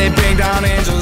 they bring down angels.